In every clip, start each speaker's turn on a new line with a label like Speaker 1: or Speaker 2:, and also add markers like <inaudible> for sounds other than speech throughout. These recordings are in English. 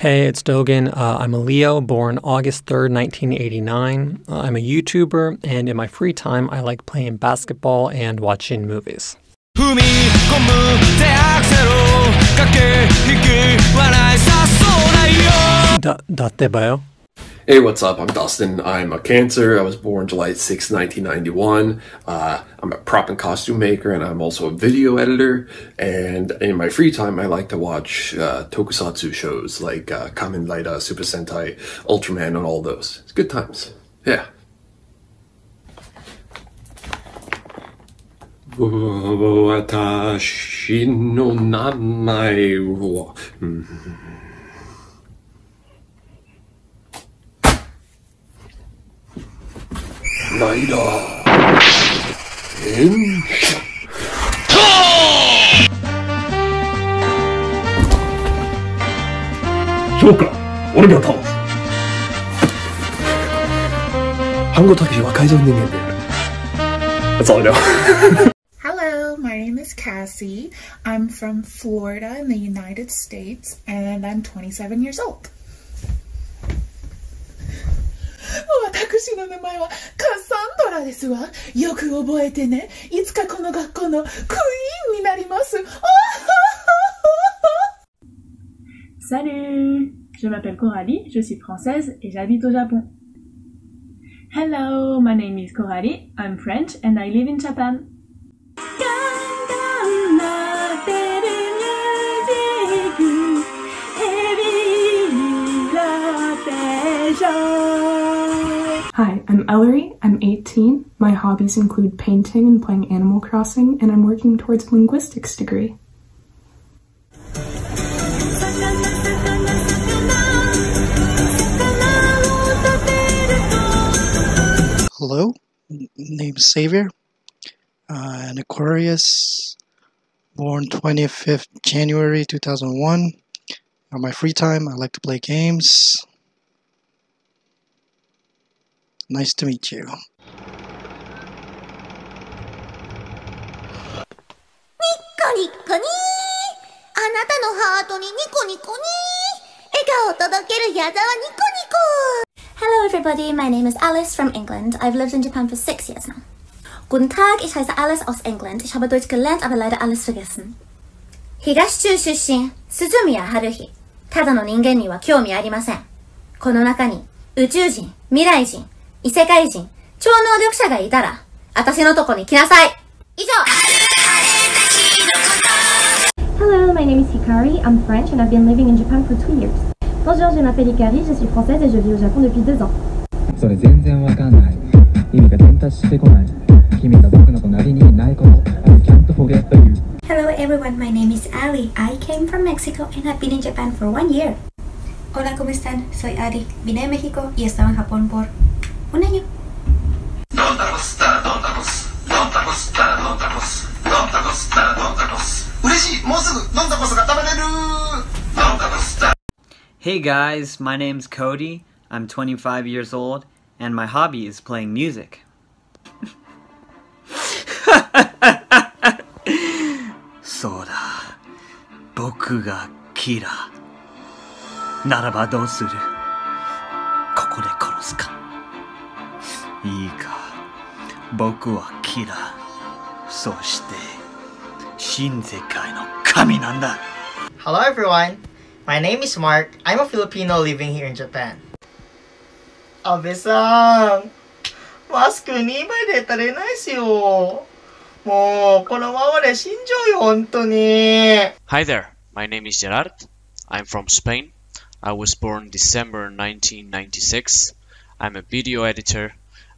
Speaker 1: Hey, it's Dogen. Uh, I'm a Leo, born August 3rd, 1989. Uh, I'm a YouTuber, and in my free time, I like playing basketball and watching movies. Da- だってばよ
Speaker 2: Hey, what's up? I'm Dustin. I'm a Cancer. I was born July 6, 1991. Uh, I'm a prop and costume maker, and I'm also a video editor. And in my free time, I like to watch uh, tokusatsu shows like uh, Kamen Rider, Super Sentai, Ultraman, and all those. It's good times. Yeah. Watashi no namae 前は、うんライダー変そうか俺が倒す半後武は海上人間である That's all I know <laughs>
Speaker 3: Hello, my name is Cassie. I'm from Florida in the United States and I'm 27 years old. 私の名前はカサンドラですわ。よく覚えてね。いつかこの学校のクイーンになります。
Speaker 4: Salut Je m'appelle Coralie, je suis française et j'habite au Japon. Hello, my name is Coralie, I'm French and I live in Japan.
Speaker 5: Hi, I'm Ellery. I'm 18. My hobbies include painting and playing Animal Crossing, and I'm working towards a linguistics degree.
Speaker 6: Hello, name's Savior. Uh, an Aquarius, born 25th January 2001. On my free time, I like to play games. Nice to meet you.
Speaker 7: ニッコニあなたのハートにニコニコに笑顔を届ける矢沢ニコニコ
Speaker 8: Hello everybody, my name is Alice from England. I've lived in Japan for six years now. Guten Tag, ich heiße Alice aus England. Ich habe Deutsch gelernt, aber leider alles vergessen.
Speaker 7: 東中出身、鈴宮春日。ただの人間には興味ありません。この中に宇宙人、未来人、異世界人、超能力者がいたら、私のとこに来なさい以上
Speaker 9: Hello, my name is Hikari, I'm French and I've been living in Japan for two years. Bonjour, je m'appelle Hikari, je suis française et je vis au Japon depuis deux ans.
Speaker 10: それ全然わかんない。意味が伝達してこない。君が僕の隣にいないこと。I can't forget you.
Speaker 11: Hello everyone, my name is Ali. I came from Mexico and I've been in Japan for one year. Hola, ¿cómo están? Soy Ari. Vine de México y estaba en Japón por Un año.
Speaker 12: Hey guys, my name's Cody. I'm 25 years old, and my hobby is playing music. <laughs> Soda. Boku ga kira. Naraba don suru. いいか。僕はキラー。そして、新世界の神なんだ。
Speaker 13: Hello everyone, my name is Mark. I'm a Filipino living here in Japan. 安倍さん、マスク2枚で足りないっすよ。もう、このままで死んじゃうよ、本当に。
Speaker 14: Hi there, my name is Gerard. I'm from Spain. I was born December 1996. I'm a video editor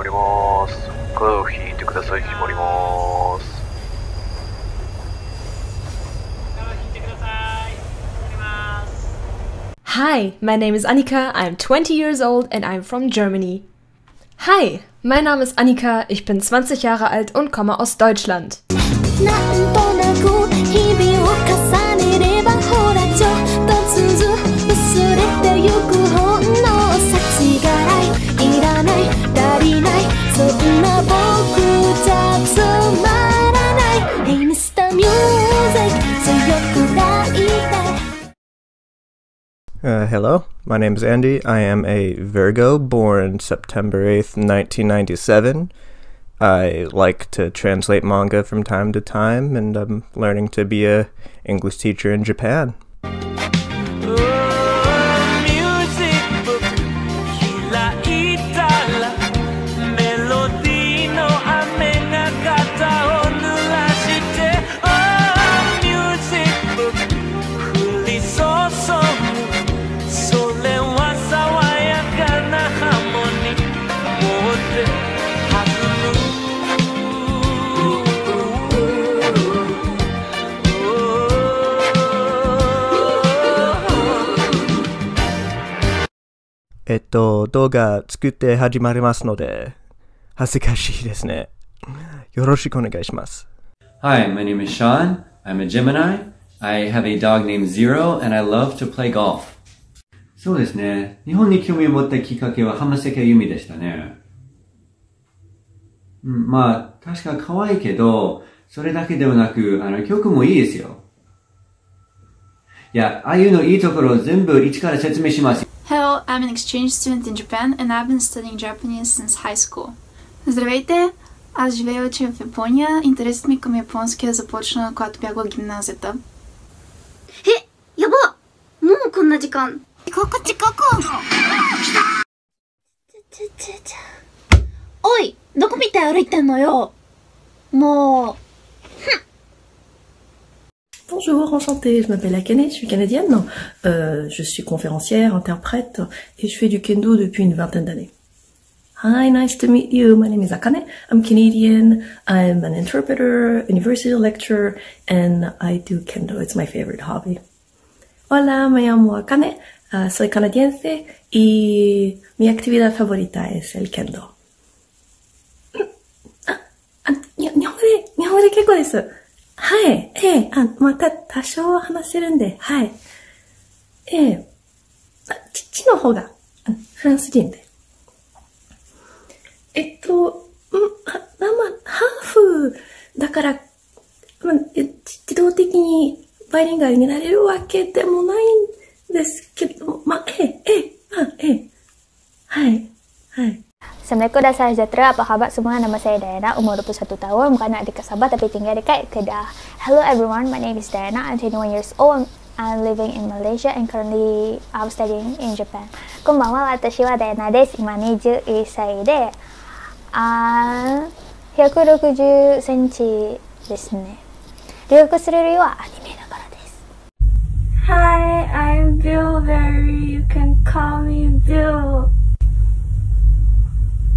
Speaker 15: 閉まります。
Speaker 16: 角を引いてください。閉まります。
Speaker 15: 引いてください。閉まります。
Speaker 17: Hi, my name is Annika, I'm 20 years old and I'm from Germany. Hi, mein Name ist Annika, ich bin 20 Jahre alt und komme aus Deutschland.
Speaker 18: Uh, hello, my name is Andy. I am a Virgo born September 8th, 1997. I like to translate manga from time to time, and I'm learning to be a English teacher in Japan. えっと、動画作って始まりますので、恥ずかしいですね。よろしくお願いします。
Speaker 19: Hi, my name is Sean. I'm a Gemini. I have a dog named Zero, and I love to play golf. そうですね。日本に興味を持ったきっかけは浜崎あゆみでしたね。うん、まあ、確か可愛いけど、それだけではなく、あの、曲もいいですよ。いや、ああいうのいいところを全部一から説明します。
Speaker 20: Hello, I'm an exchange student in Japan and I've been studying Japanese since high school. Здравейте! Аз живея вече в Япония. Интересът ми към японския е започна, когато бях в гимназията.
Speaker 21: Е, ябо! Момо конна дикан! Чикако, чикако! Ой! Доко.
Speaker 22: Bonjour, enchantée, je m'appelle Akane, je suis canadienne, euh, je suis conférencière, interprète et je fais du kendo depuis une vingtaine d'années. Hi, nice to meet you. My name is Akane. I'm Canadian. I'm an interpreter, university lecturer, and I do kendo. It's my favorite hobby. Hola, me llamo Akane. ah, soy canadiense y mi actividad favorita es el kendo. <coughs> Ah, ah, に日本語で、日本語で結構です。 はい。ええ、あ、また多少は話せるんで、はい。ええ、あ、父の方が、フランス人で。えっと、うん、あ、まあ、ハーフだから、まあ、自動的にバイリンガルになれるわけでもないんですけど、まあ、ええ、ええ、まあ、ええ。はい。はい。
Speaker 23: Assalamualaikum dan salam sejahtera. Apa khabar semua? Nama saya Diana, umur 21 tahun, bukan anak dekat Sabah tapi tinggal dekat Kedah. Hello everyone, my name is Diana. I'm 21 years old. I'm living in Malaysia and currently I'm studying in Japan. こんばんは、私はダイアナです。今21歳で、あー160センチですね。留学する理由はアニメだからです。
Speaker 24: Hi, I'm Bill Berry. You can call me Bill.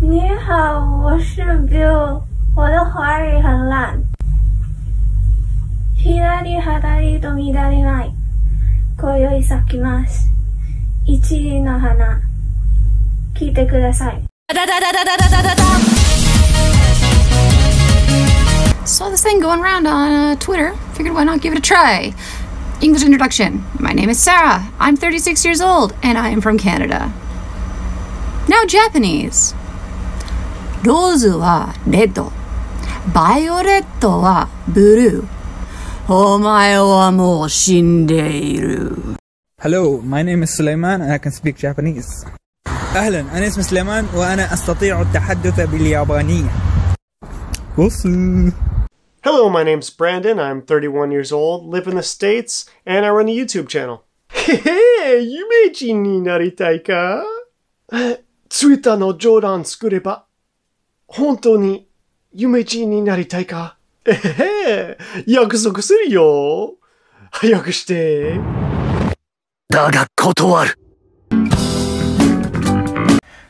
Speaker 24: 你好，我是 Bill。我的华语很烂。左左と右前。今宵咲きます。一輪の花。聞いてください。
Speaker 25: Saw this thing going around on uh, Twitter. Figured why not give it a try. English introduction. My name is Sarah. I'm 36 years old and I am from Canada. Now Japanese. ローズはレッド。バイオレットはブルー。お前はもう死んでいる。
Speaker 26: Hello, my name is Suleiman and I can speak Japanese. أهلا أنا اسمي سليمان وأنا أستطيع التحدث باليابانية.
Speaker 27: Hello, my name's Brandon. I'm 31 years old, live in the States, and I run a YouTube channel. Hey, 夢人になりたいか ?Twitter 本当に夢人になりたいかえへへ、約束するよ。早くして。
Speaker 12: だが断る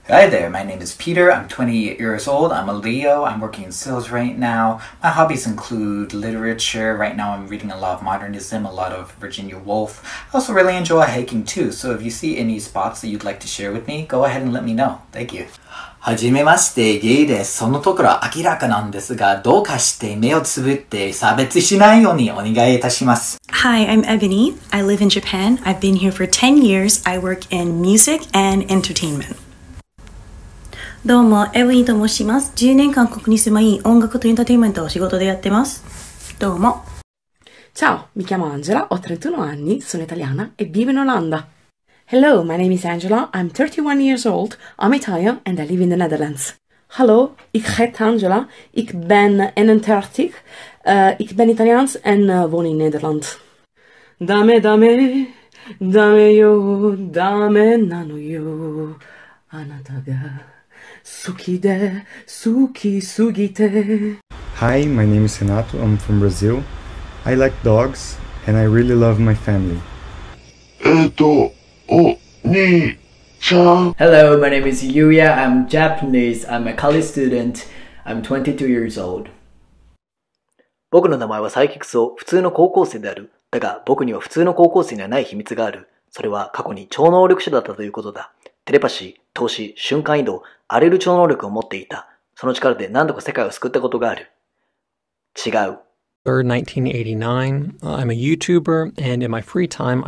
Speaker 28: Hi there, <laughs> my name is Peter. I'm 28 years old. I'm a Leo. I'm working in sales right now. My hobbies include literature. Right now, I'm reading a lot of modernism, a lot of Virginia Woolf. I also really enjoy hiking too, so if you see any spots that you'd like to share with me, go ahead and let me know. Thank you. はじめまして、ゲイです。そのところ明らかなんですが、どうかして目をつぶって差別しないようにお願いいたします。
Speaker 12: Hi, I'm Ebony. I live in Japan. I've been here for 10 years. I work in music and entertainment. どうも、エブニーと申します。10年間ここに住まい、音楽とエンターテインメントを仕事でやってます。どうも。
Speaker 29: Ciao, mi chiamo Angela, ho 31 anni, sono italiana e vivo in Olanda. Hello, my name is Angela, I'm 31 years old, I'm Italian and I live in the Netherlands. Hallo, ik heet Angela, ik ben 31, uh, ik ben Italiaans en uh, woon in Nederland. Dame, dame, dame yo, dame nano yo, anata ga suki de, suki sugite.
Speaker 30: Hi, my name is Renato. I'm from Brazil. I like dogs and I really love my family.
Speaker 11: Hello, my name is Yuya. I'm Japanese. I'm a college student. I'm 22 years old.
Speaker 31: 僕の名前はサイキクスを普通の高校生である。だが僕には普通の高校生にはない秘密がある。それは過去に超能力者だったということだ。テレパシー、投資、瞬間移動、あらゆる超能力を持っていた。その力で何度か世界を救ったことがある。違う。
Speaker 1: 1989. I'm a YouTuber, and in my free time,